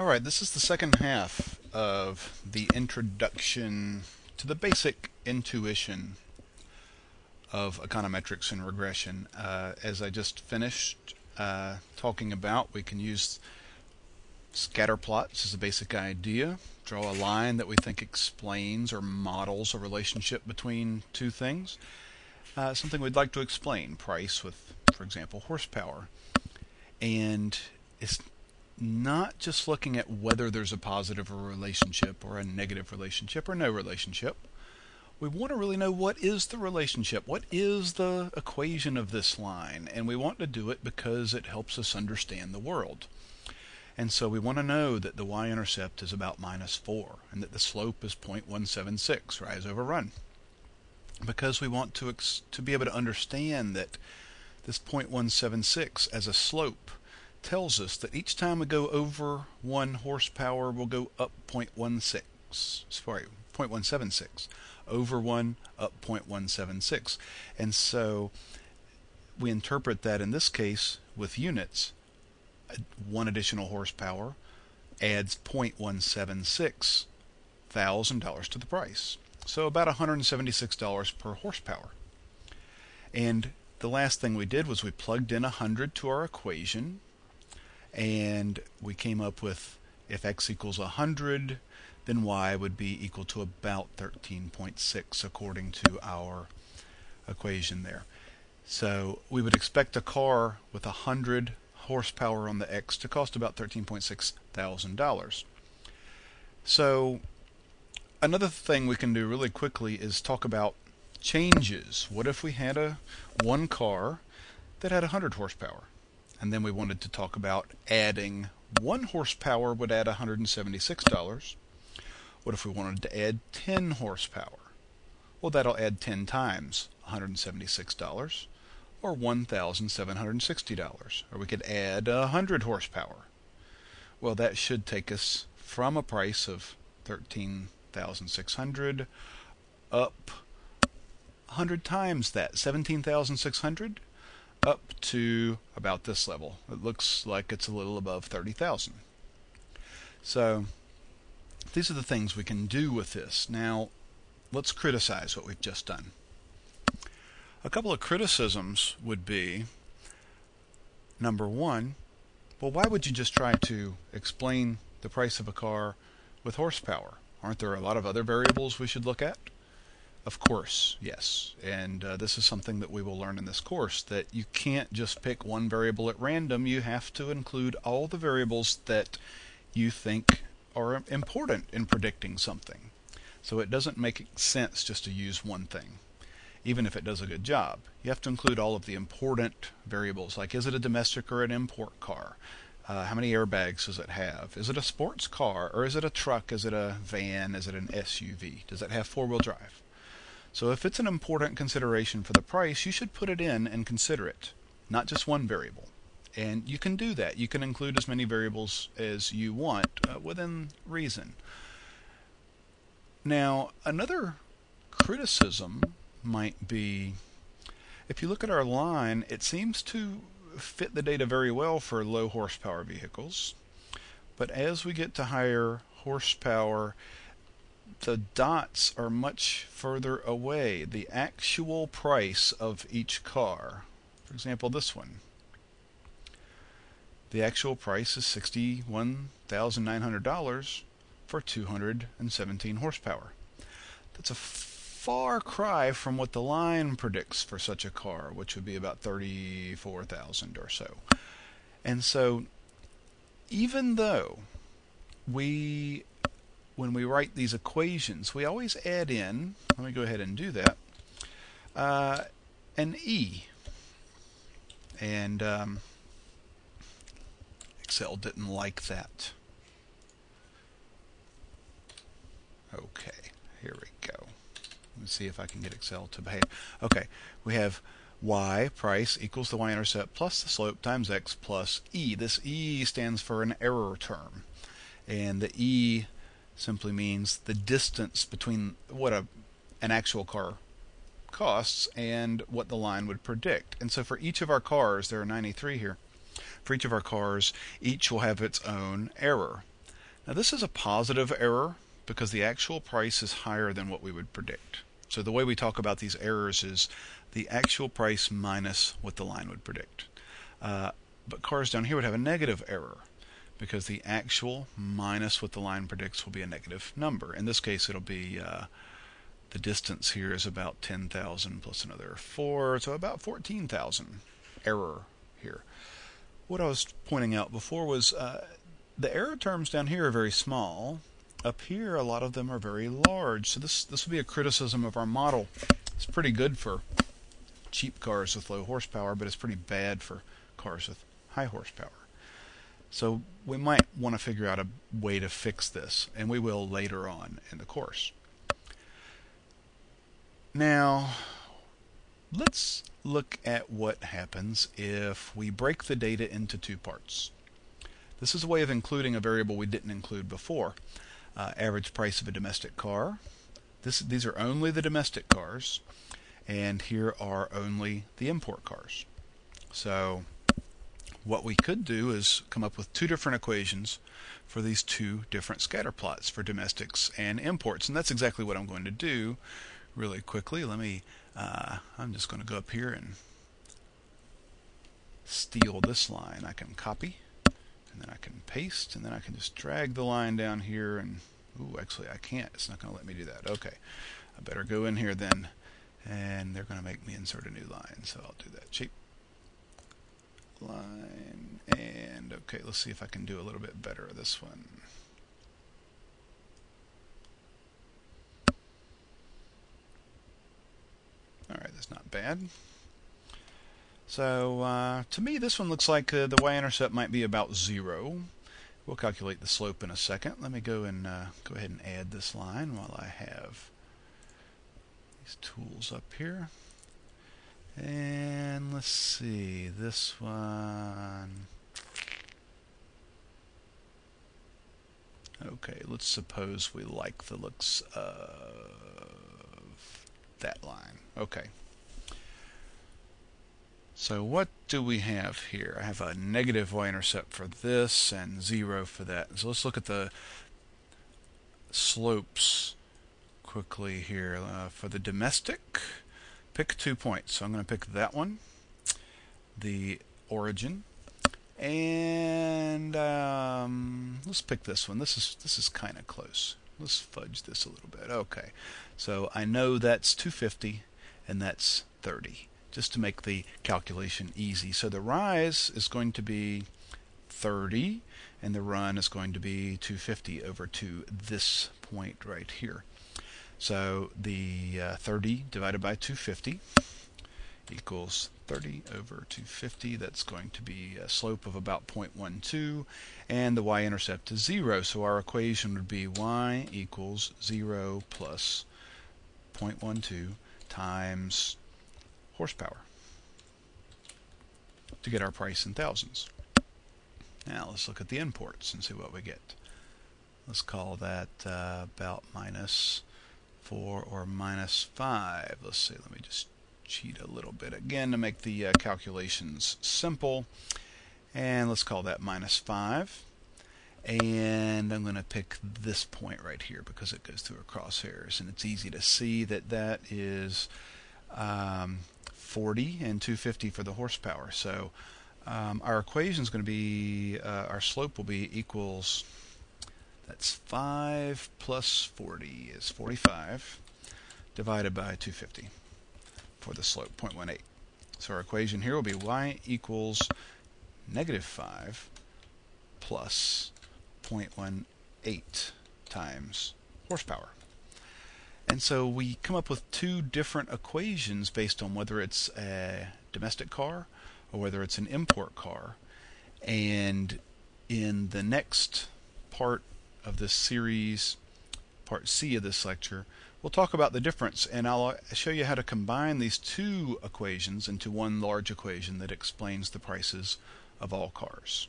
Alright, this is the second half of the introduction to the basic intuition of econometrics and regression. Uh, as I just finished uh, talking about, we can use scatter plots as a basic idea, draw a line that we think explains or models a relationship between two things. Uh, something we'd like to explain, price with, for example, horsepower. And it's not just looking at whether there's a positive relationship or a negative relationship or no relationship. We want to really know what is the relationship, what is the equation of this line, and we want to do it because it helps us understand the world. And so we want to know that the y-intercept is about minus 4 and that the slope is 0.176, rise over run. Because we want to, to be able to understand that this 0.176 as a slope tells us that each time we go over 1 horsepower, we'll go up 0.16. Sorry, 0.176. Over 1, up 0.176. And so we interpret that in this case with units. One additional horsepower adds 0.176 thousand dollars to the price. So about $176 per horsepower. And the last thing we did was we plugged in 100 to our equation and we came up with if x equals 100 then y would be equal to about 13.6 according to our equation there. So we would expect a car with 100 horsepower on the X to cost about $13.6 thousand. So another thing we can do really quickly is talk about changes. What if we had a one car that had 100 horsepower? And then we wanted to talk about adding one horsepower would add $176. What if we wanted to add 10 horsepower? Well, that'll add 10 times $176 or $1,760. Or we could add 100 horsepower. Well, that should take us from a price of 13,600 up 100 times that, 17,600 up to about this level. It looks like it's a little above 30,000. So these are the things we can do with this. Now let's criticize what we've just done. A couple of criticisms would be number one, well, why would you just try to explain the price of a car with horsepower? Aren't there a lot of other variables we should look at? Of course, yes. And uh, this is something that we will learn in this course that you can't just pick one variable at random. You have to include all the variables that you think are important in predicting something. So it doesn't make sense just to use one thing, even if it does a good job. You have to include all of the important variables, like is it a domestic or an import car? Uh, how many airbags does it have? Is it a sports car or is it a truck? Is it a van? Is it an SUV? Does it have four-wheel drive? So if it's an important consideration for the price, you should put it in and consider it, not just one variable. And you can do that. You can include as many variables as you want uh, within reason. Now, another criticism might be if you look at our line, it seems to fit the data very well for low horsepower vehicles. But as we get to higher horsepower, the dots are much further away. The actual price of each car, for example, this one, the actual price is $61,900 for 217 horsepower. That's a far cry from what the line predicts for such a car, which would be about 34,000 or so. And so, even though we when we write these equations, we always add in, let me go ahead and do that, uh, an E. And um, Excel didn't like that. Okay, here we go. Let's see if I can get Excel to behave. Okay, we have y price equals the y-intercept plus the slope times x plus e. This e stands for an error term. And the e simply means the distance between what a an actual car costs and what the line would predict. And so for each of our cars, there are 93 here, for each of our cars, each will have its own error. Now this is a positive error because the actual price is higher than what we would predict. So the way we talk about these errors is the actual price minus what the line would predict. Uh, but cars down here would have a negative error because the actual minus what the line predicts will be a negative number. In this case, it'll be uh, the distance here is about 10,000 plus another 4, so about 14,000 error here. What I was pointing out before was uh, the error terms down here are very small. Up here, a lot of them are very large. So this this would be a criticism of our model. It's pretty good for cheap cars with low horsepower, but it's pretty bad for cars with high horsepower. So we might want to figure out a way to fix this, and we will later on in the course. Now, let's look at what happens if we break the data into two parts. This is a way of including a variable we didn't include before. Uh, average price of a domestic car. This, these are only the domestic cars, and here are only the import cars. So what we could do is come up with two different equations for these two different scatter plots for domestics and imports, and that's exactly what I'm going to do really quickly. Let me, uh, I'm just going to go up here and steal this line. I can copy and then I can paste and then I can just drag the line down here and ooh actually I can't. It's not going to let me do that. Okay. I better go in here then and they're going to make me insert a new line so I'll do that. Shape line and okay let's see if I can do a little bit better this one alright that's not bad so uh, to me, this one looks like uh, the y-intercept might be about zero. We'll calculate the slope in a second. Let me go and uh, go ahead and add this line while I have these tools up here. And let's see, this one. Okay, let's suppose we like the looks of that line. Okay. So what do we have here? I have a negative y-intercept for this and 0 for that. So let's look at the slopes quickly here. Uh, for the domestic, pick two points. So I'm going to pick that one, the origin, and um, let's pick this one. This is this is kind of close. Let's fudge this a little bit. Okay, so I know that's 250 and that's 30 just to make the calculation easy. So the rise is going to be 30 and the run is going to be 250 over to this point right here. So the uh, 30 divided by 250 equals 30 over 250. That's going to be a slope of about 0.12 and the y-intercept is 0. So our equation would be y equals 0 plus 0.12 times horsepower to get our price in thousands. Now let's look at the imports and see what we get. Let's call that uh, about minus 4 or minus 5. Let's see, let me just cheat a little bit again to make the uh, calculations simple. And let's call that minus 5. And I'm going to pick this point right here because it goes through a crosshairs. And it's easy to see that that is um, 40 and 250 for the horsepower. So um, our equation is going to be, uh, our slope will be equals, that's 5 plus 40 is 45 divided by 250 for the slope, 0.18. So our equation here will be y equals negative 5 plus 0.18 times horsepower. And so we come up with two different equations based on whether it's a domestic car or whether it's an import car. And in the next part of this series, part C of this lecture, we'll talk about the difference and I'll uh, show you how to combine these two equations into one large equation that explains the prices of all cars.